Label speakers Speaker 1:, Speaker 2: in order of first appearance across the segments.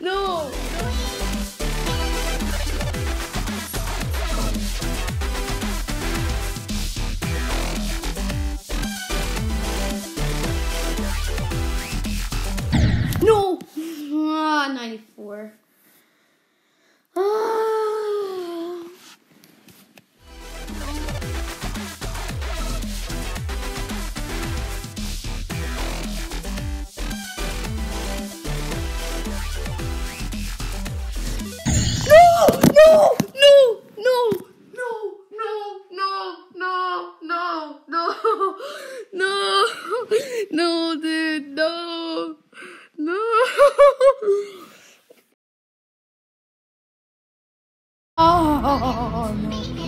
Speaker 1: No! on.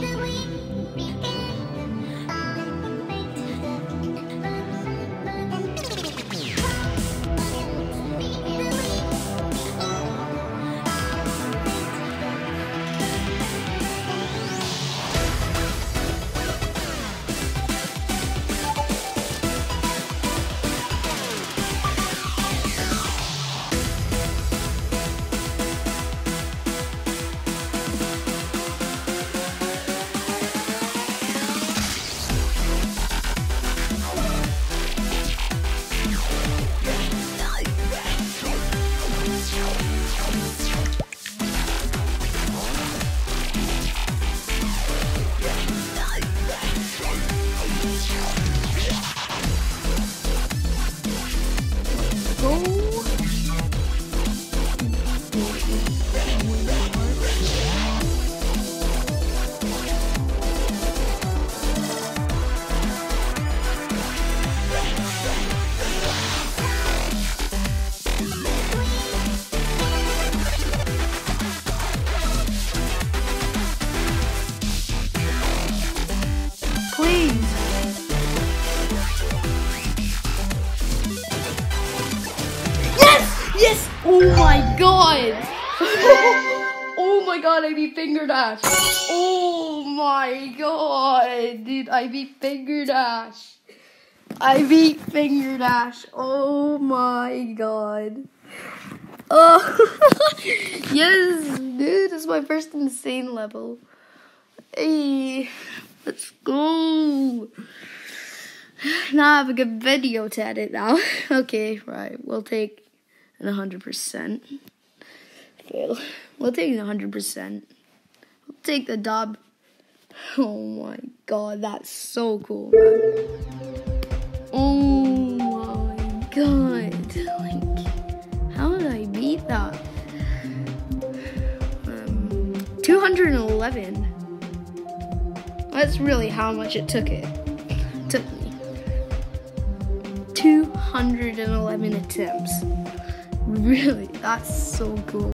Speaker 1: Please. Yes! Yes! Oh my god! oh my god, I beat Fingerdash! Oh my god! Dude, I beat Fingerdash! I beat Fingerdash! Oh my god! Oh! yes! Dude, this is my first insane level. Hey! Let's go! Now I have a good video to edit now. okay, right. We'll take an 100%. Fail. We'll take an 100%. We'll take the dub. Oh my god, that's so cool. Oh my god. Like, how did I beat that? Um, 211. That's really how much it took it. Took me. 211 attempts. Really, that's so cool.